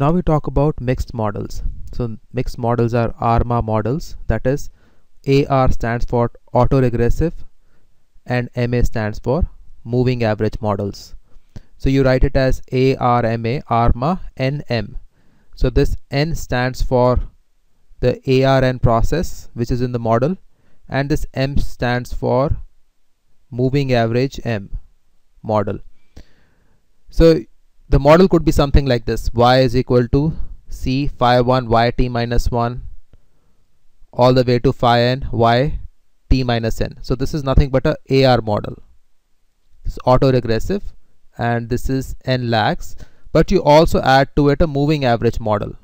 Now we talk about mixed models. So mixed models are ARMA models that is AR stands for autoregressive and MA stands for moving average models. So you write it as ARMA, ARMA, NM. So this N stands for the ARN process which is in the model and this M stands for moving average M model. So the model could be something like this. Y is equal to c phi 1 y t minus 1 all the way to phi n y t minus n. So this is nothing but a AR model. It's autoregressive and this is n lags but you also add to it a moving average model.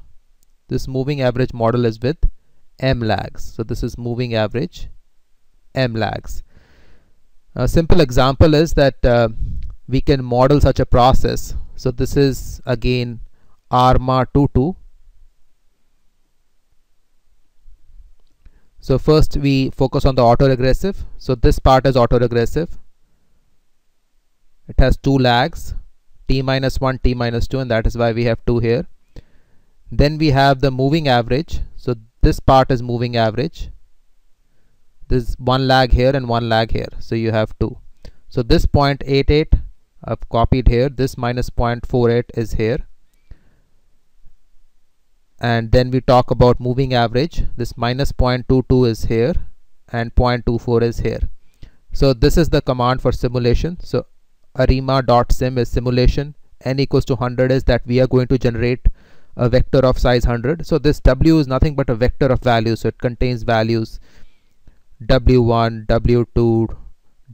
This moving average model is with m lags so this is moving average m lags a simple example is that uh, we can model such a process so this is again ARMA 22 so first we focus on the autoregressive. So this part is autoregressive. It has two lags t minus 1 t minus 2 and that is why we have 2 here. Then we have the moving average. So this part is moving average. This one lag here and one lag here. So you have two. So this 0.88 I've copied here. This minus 0.48 is here. And then we talk about moving average. This minus 0.22 is here and 0.24 is here. So this is the command for simulation. So arima.sim is simulation. N equals to 100 is that we are going to generate a vector of size 100 so this w is nothing but a vector of values. So it contains values w1 w2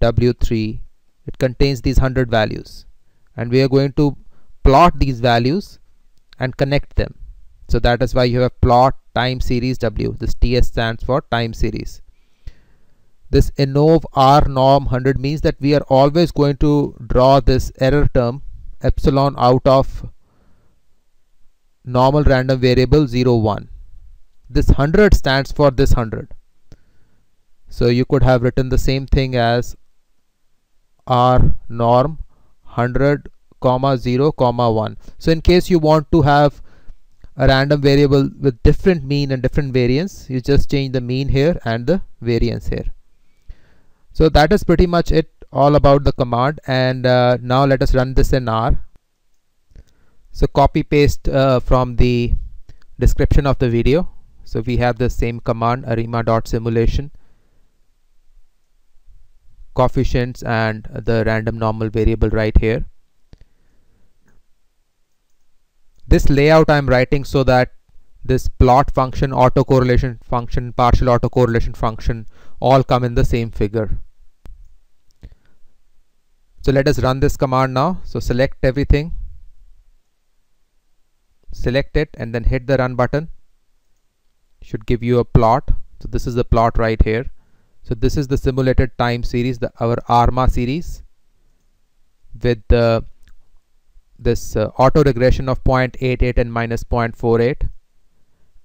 w3 it contains these 100 values. And we are going to plot these values and connect them. So that is why you have plot time series w. This ts stands for time series. This innov r norm 100 means that we are always going to draw this error term epsilon out of normal random variable 0 1 this 100 stands for this 100 so you could have written the same thing as r norm 100 comma 0 comma 1 so in case you want to have a random variable with different mean and different variance you just change the mean here and the variance here. So that is pretty much it all about the command. And uh, now let us run this in R. So copy paste uh, from the description of the video. So we have the same command arima.simulation coefficients and the random normal variable right here. This layout I'm writing so that this plot function autocorrelation function partial autocorrelation function all come in the same figure. So let us run this command now. So select everything. Select it and then hit the run button. Should give you a plot. So this is the plot right here so this is the simulated time series, the our ARMA series with the this uh, auto regression of 0.88 and minus 0.48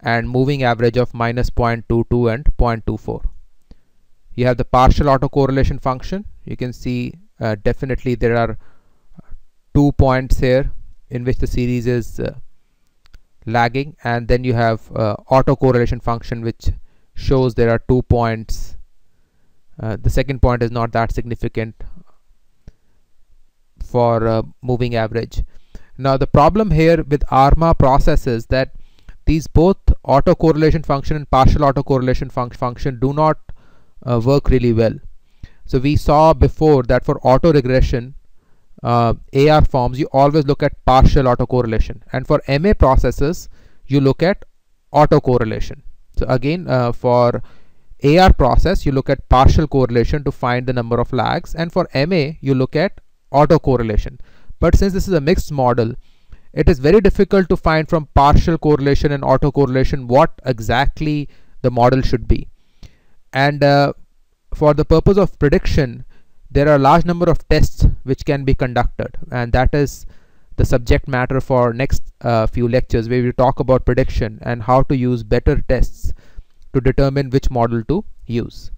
and moving average of minus 0.22 and 0.24. You have the partial autocorrelation function. You can see uh, definitely there are two points here in which the series is uh, lagging and then you have uh, autocorrelation function which shows there are two points uh, the second point is not that significant for uh, moving average. Now the problem here with ARMA process is that these both autocorrelation function and partial autocorrelation fun function do not uh, work really well. So we saw before that for autoregression uh, AR forms you always look at partial autocorrelation. And for MA processes you look at autocorrelation. So again uh, for AR process you look at partial correlation to find the number of lags and for MA you look at autocorrelation. But since this is a mixed model it is very difficult to find from partial correlation and autocorrelation what exactly the model should be. And uh, for the purpose of prediction there are a large number of tests which can be conducted. And that is the subject matter for next uh, few lectures where we talk about prediction and how to use better tests to determine which model to use.